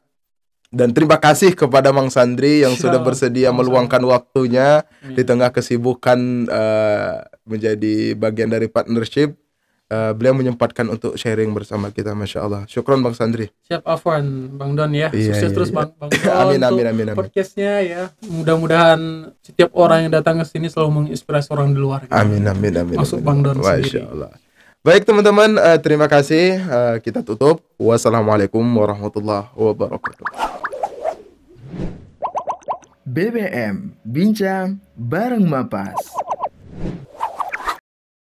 Dan terima kasih kepada Mang Sandri yang sudah bersedia meluangkan waktunya Amin. di tengah kesibukan eh, menjadi bagian dari partnership. Eh, beliau menyempatkan untuk sharing bersama kita, masya Allah. Syukron Bang Sandri. Siap Afwan, Bang Don ya. Iya, Sukses iya, terus iya. Bang. Bang Don amin, untuk amin, amin, amin. Podcastnya ya. Mudah-mudahan setiap orang yang datang ke sini selalu menginspirasi orang di luar. gitu. Amin, amin, amin. Masuk amin. Bang Don Masya sendiri. Allah. Baik teman-teman, eh, terima kasih. Eh, kita tutup. Wassalamualaikum warahmatullahi wabarakatuh. BBM Bincang bareng Mapas.